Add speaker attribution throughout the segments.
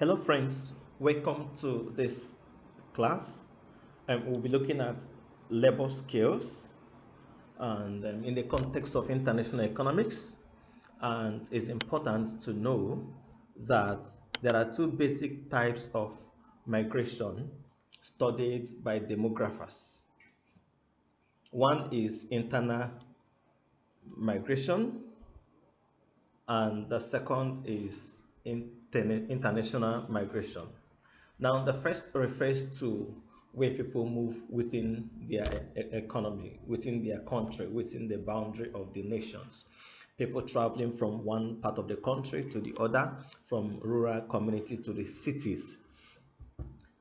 Speaker 1: Hello friends, welcome to this class and um, we'll be looking at labor skills and um, in the context of international economics and it's important to know that there are two basic types of migration studied by demographers. One is internal migration and the second is international migration. Now, the first refers to where people move within their economy, within their country, within the boundary of the nations. People traveling from one part of the country to the other, from rural communities to the cities.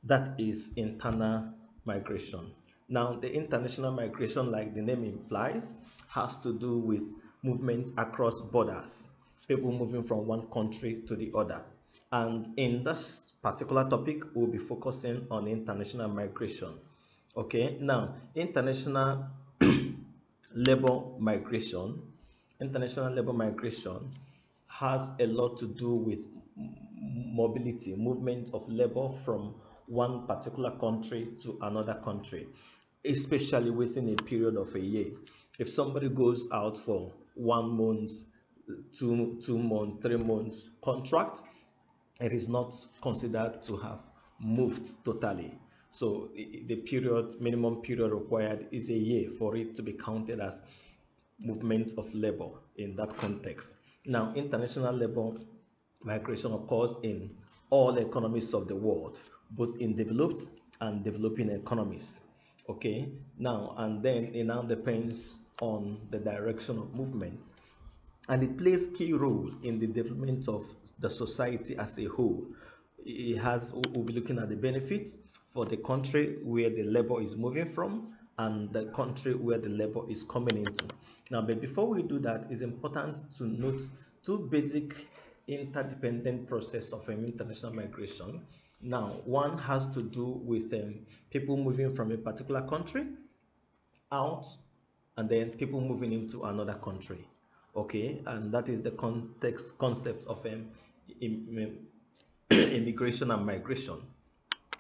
Speaker 1: That is internal migration. Now, the international migration, like the name implies, has to do with movement across borders, people moving from one country to the other. And in this particular topic, we'll be focusing on international migration. Okay, now, international labor migration, international labor migration has a lot to do with mobility, movement of labor from one particular country to another country, especially within a period of a year. If somebody goes out for one month, two, two months, three months contract, it is not considered to have moved totally. So the period, minimum period required is a year for it to be counted as movement of labor in that context. Now, international labor migration occurs in all economies of the world, both in developed and developing economies. Okay, now and then it now depends on the direction of movement and it plays key role in the development of the society as a whole. It has we'll be looking at the benefits for the country where the labor is moving from and the country where the labor is coming into. Now, but before we do that, it's important to note two basic interdependent process of um, international migration. Now, one has to do with um, people moving from a particular country out and then people moving into another country okay and that is the context concept of um, immigration and migration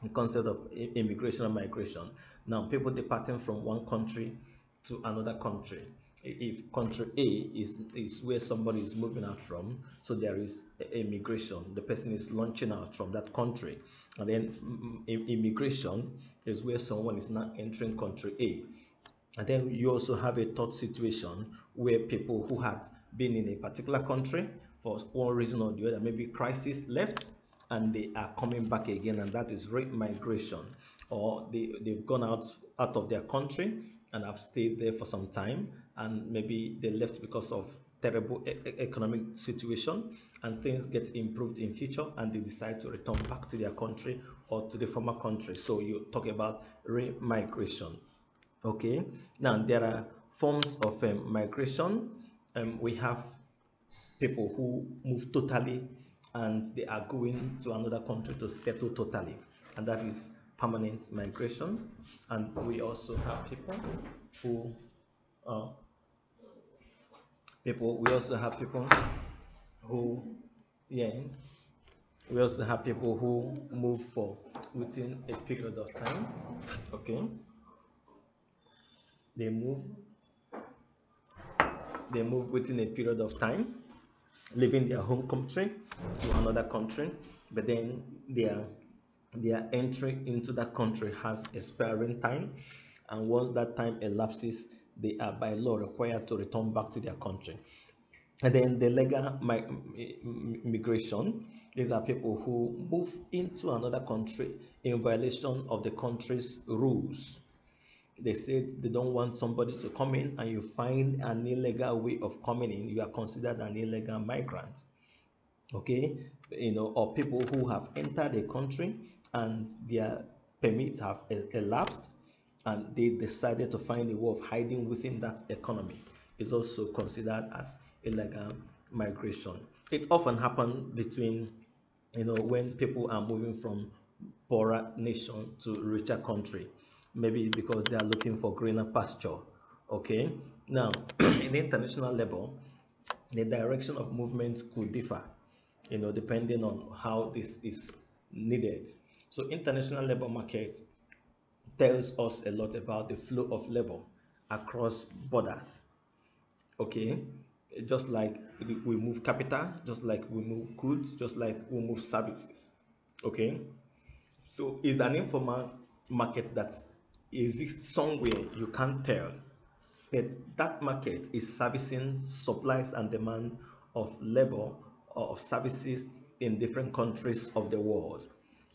Speaker 1: the concept of immigration and migration now people departing from one country to another country if country A is, is where somebody is moving out from, so there is immigration. The person is launching out from that country. And then immigration is where someone is now entering country A. And then you also have a third situation where people who had been in a particular country for one reason or the other, maybe crisis left and they are coming back again, and that is re migration, or they, they've gone out out of their country and have stayed there for some time, and maybe they left because of terrible e economic situation and things get improved in future and they decide to return back to their country or to the former country. So you talk about remigration okay now there are forms of um, migration. Um, we have people who move totally and they are going to another country to settle totally and that is permanent migration. And we also have people who uh, people we also have people who yeah we also have people who move for within a period of time. Okay they move they move within a period of time leaving their home country to another country but then their their entry into that country has expiring time and once that time elapses they are by law required to return back to their country. And then the legal migration these are people who move into another country in violation of the country's rules they said they don't want somebody to come in and you find an illegal way of coming in. You are considered an illegal migrant okay? You know or people who have entered a country and their permits have elapsed and they decided to find a way of hiding within that economy is also considered as illegal migration. It often happens between you know when people are moving from poorer nation to richer country maybe because they are looking for greener pasture okay now in the international level the direction of movement could differ you know depending on how this is needed. So international labor market tells us a lot about the flow of labor across borders. Okay, just like we move capital, just like we move goods, just like we move services. Okay, so it's an informal market that exists somewhere you can't tell. But that market is servicing supplies and demand of labor or of services in different countries of the world.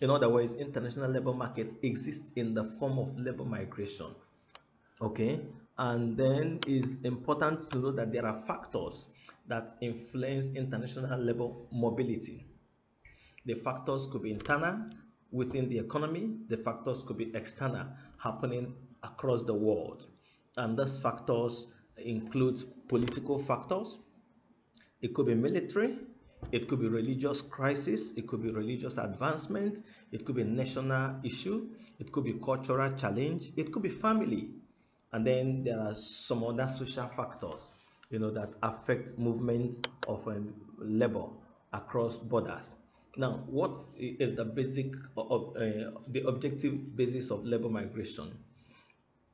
Speaker 1: In other words, international labor market exists in the form of labor migration. Okay, and then it's important to know that there are factors that influence international labor mobility. The factors could be internal within the economy, the factors could be external happening across the world. And those factors include political factors, it could be military, it could be religious crisis, it could be religious advancement, it could be national issue, it could be cultural challenge, it could be family. And then there are some other social factors, you know, that affect movement of um, labor across borders. Now, what is the basic of uh, the objective basis of labor migration?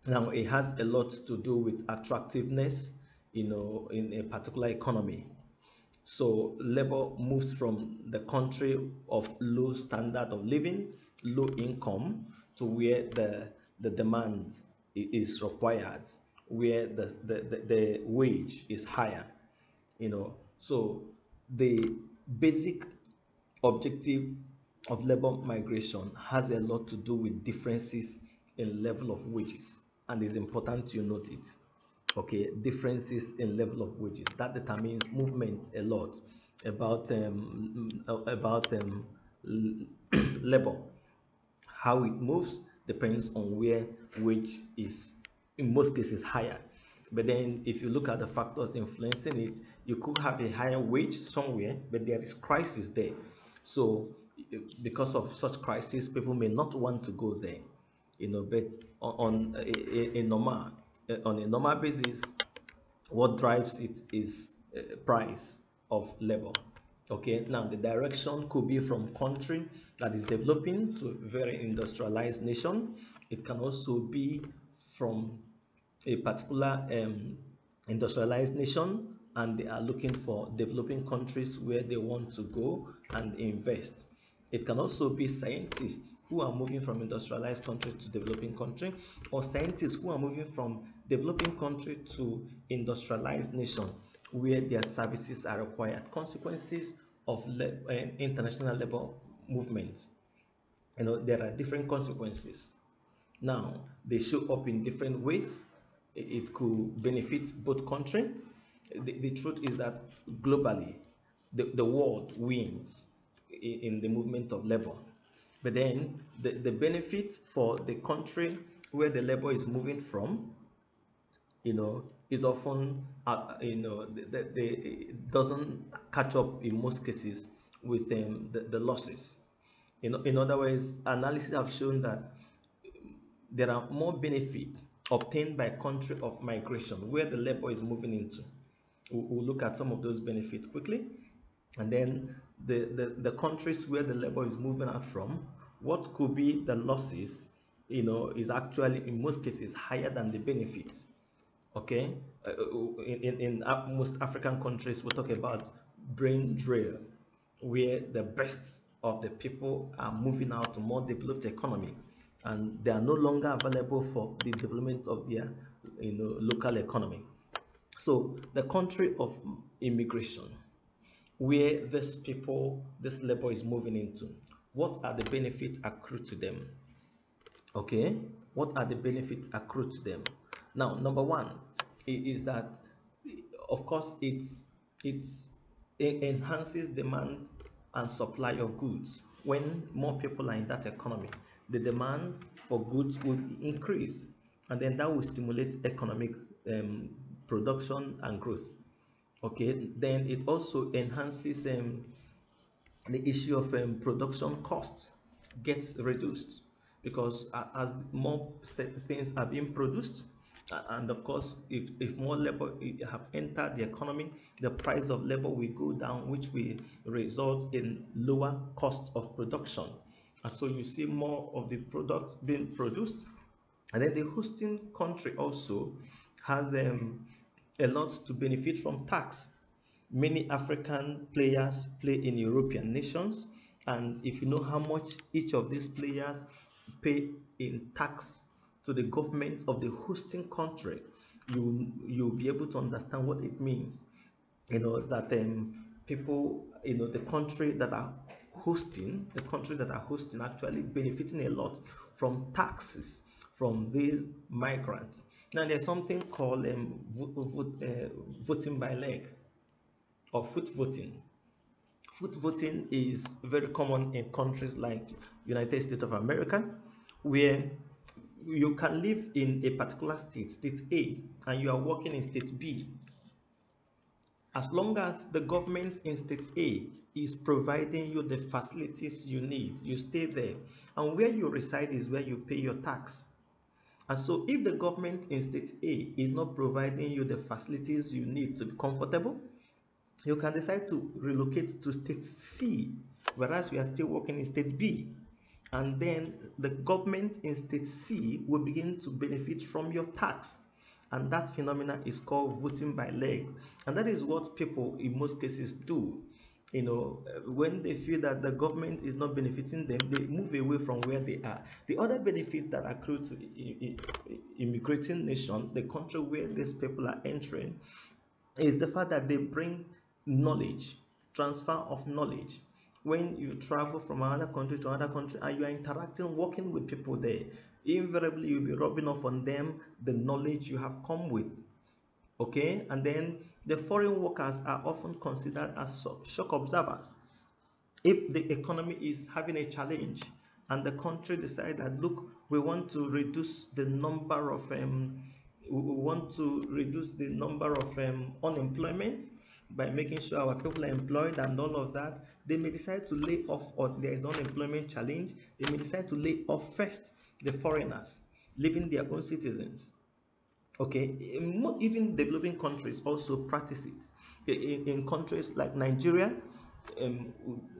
Speaker 1: Now, it has a lot to do with attractiveness, you know, in a particular economy. So labor moves from the country of low standard of living, low income, to where the, the demand is required, where the, the, the, the wage is higher. You know, so the basic objective of labor migration has a lot to do with differences in level of wages and it's important you note it okay? Differences in level of wages that determines movement a lot about um, about um, labor. How it moves depends on where wage is in most cases higher. But then if you look at the factors influencing it you could have a higher wage somewhere but there is crisis there so because of such crisis people may not want to go there you know but on, a, a, a normal uh, on a normal basis, what drives it is uh, price of labor. Okay, now the direction could be from country that is developing to very industrialized nation. It can also be from a particular um, industrialized nation and they are looking for developing countries where they want to go and invest. It can also be scientists who are moving from industrialized country to developing country or scientists who are moving from developing country to industrialized nation where their services are required. Consequences of uh, international labor movement. You know, there are different consequences. Now, they show up in different ways. It could benefit both country. The, the truth is that globally, the, the world wins in, in the movement of labor. But then the, the benefit for the country where the labor is moving from you know, is often, uh, you know, the, the, doesn't catch up in most cases with um, the, the losses. In, in other words, analysis have shown that there are more benefit obtained by country of migration where the labor is moving into. We'll, we'll look at some of those benefits quickly. And then the, the, the countries where the labor is moving out from, what could be the losses, you know, is actually in most cases higher than the benefits okay? Uh, uh in, in most african countries we talk about brain drain where the best of the people are moving out to more developed economy and they are no longer available for the development of their you know local economy. So the country of immigration where this people this labor is moving into what are the benefits accrued to them okay what are the benefits accrued to them now, number one is that, of course, it's it's it enhances demand and supply of goods. When more people are in that economy, the demand for goods will increase, and then that will stimulate economic um, production and growth. Okay, then it also enhances um, the issue of um, production cost gets reduced because uh, as more things are being produced, and of course if, if more labor have entered the economy the price of labor will go down which will result in lower cost of production. And so you see more of the products being produced. And then the hosting country also has um, a lot to benefit from tax. Many african players play in european nations and if you know how much each of these players pay in tax to the government of the hosting country you you'll be able to understand what it means. You know that um, people you know the country that are hosting the country that are hosting actually benefiting a lot from taxes from these migrants now there's something called um, uh, voting by leg or foot voting foot voting is very common in countries like united states of america where you can live in a particular state state a and you are working in state b as long as the government in state A is providing you the facilities you need, you stay there. And where you reside is where you pay your tax. And so if the government in state A is not providing you the facilities you need to be comfortable, you can decide to relocate to state C, whereas you are still working in state B. And then the government in state C will begin to benefit from your tax. And that phenomenon is called voting by legs. And that is what people in most cases do you know when they feel that the government is not benefiting them they move away from where they are. The other benefit that accrue to immigrating nation the country where these people are entering is the fact that they bring knowledge transfer of knowledge. When you travel from another country to another country and you are interacting working with people there invariably you'll be rubbing off on them the knowledge you have come with. Okay? And then the foreign workers are often considered as shock absorbers. If the economy is having a challenge and the country decide that look we want to reduce the number of um, we want to reduce the number of um, unemployment by making sure our people are employed and all of that they may decide to lay off or there is unemployment challenge they may decide to lay off first the foreigners leaving their own citizens okay even developing countries also practice it. In, in countries like nigeria um,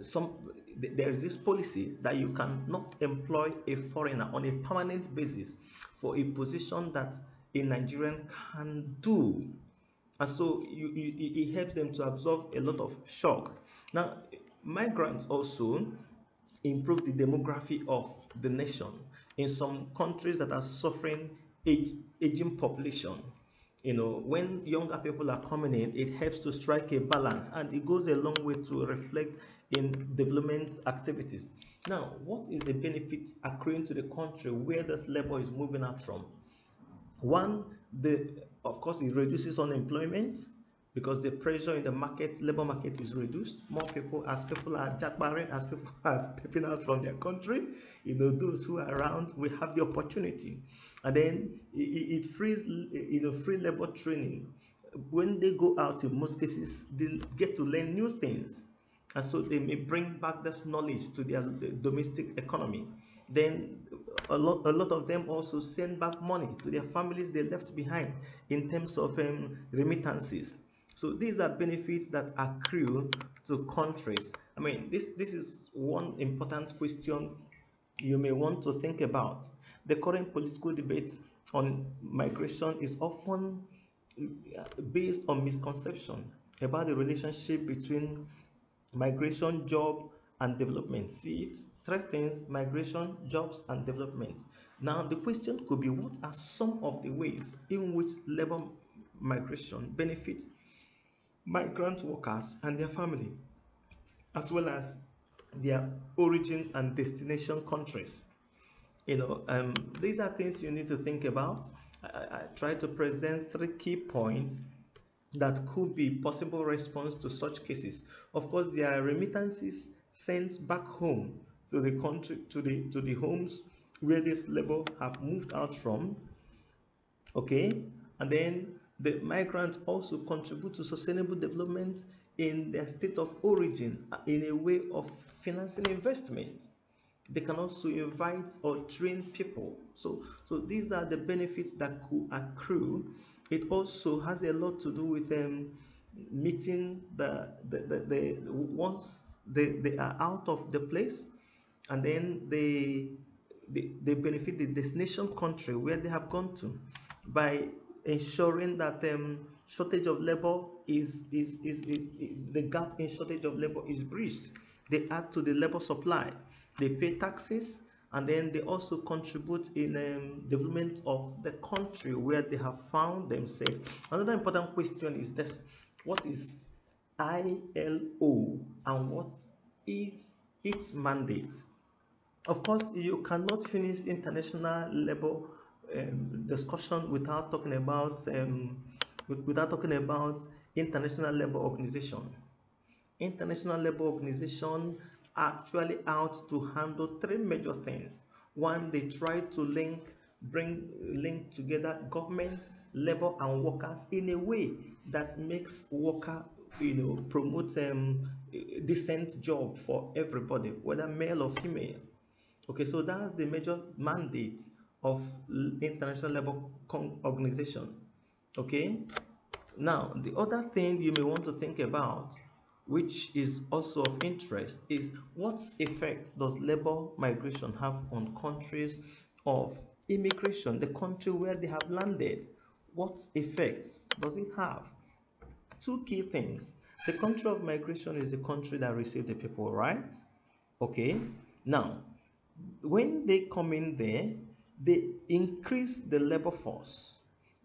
Speaker 1: some there is this policy that you cannot employ a foreigner on a permanent basis for a position that a nigerian can do. And so you, you, it helps them to absorb a lot of shock. Now migrants also improve the demography of the nation. In some countries that are suffering age, aging population. You know when younger people are coming in it helps to strike a balance and it goes a long way to reflect in development activities. Now what is the benefit accruing to the country? Where this labor is moving out from? One the of course it reduces unemployment because the pressure in the market, labor market is reduced. More people, as people are jackbarring, as people are stepping out from their country, you know, those who are around will have the opportunity. And then it, it frees, you know, free labor training. When they go out, in most cases, they get to learn new things. And so they may bring back this knowledge to their domestic economy. Then a lot, a lot of them also send back money to their families they left behind in terms of um, remittances so these are benefits that accrue to countries. I mean, this, this is one important question you may want to think about. The current political debate on migration is often uh, based on misconception about the relationship between migration, job, and development. See it? Three things, migration, jobs, and development. Now, the question could be, what are some of the ways in which labor migration benefits migrant workers and their family, as well as their origin and destination countries. You know, um, these are things you need to think about. I, I try to present three key points that could be possible response to such cases. Of course, there are remittances sent back home to the country, to the to the homes where this labor have moved out from. Okay, and then the migrants also contribute to sustainable development in their state of origin uh, in a way of financing investment. They can also invite or train people. So, so these are the benefits that could accrue. It also has a lot to do with um, meeting the, the, the, the once they, they are out of the place and then they, they, they benefit the destination country where they have gone to by ensuring that um, shortage of labor is, is, is, is, is the gap in shortage of labor is bridged. They add to the labor supply. They pay taxes and then they also contribute in um, development of the country where they have found themselves. Another important question is this: What is ILO and what is its mandate? Of course, you cannot finish international labor um, discussion without talking about um, without talking about International Labour Organization. International Labour Organization actually out to handle three major things. One, they try to link, bring, link together government, labor, and workers in a way that makes worker, you know, promote um, decent job for everybody, whether male or female. Okay, so that's the major mandate of International Labour Organization. Okay, now the other thing you may want to think about, which is also of interest, is what effect does labor migration have on countries of immigration, the country where they have landed? What effects does it have? Two key things. The country of migration is the country that received the people, right? Okay. Now, when they come in there, they increase the labor force.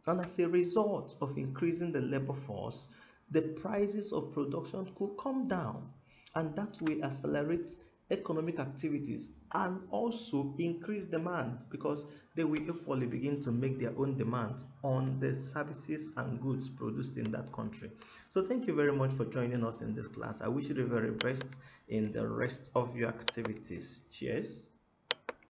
Speaker 1: And as a result of increasing the labor force, the prices of production could come down. And that will accelerate economic activities and also increase demand because they will equally begin to make their own demand on the services and goods produced in that country. So thank you very much for joining us in this class. I wish you the very best in the rest of your activities. Cheers.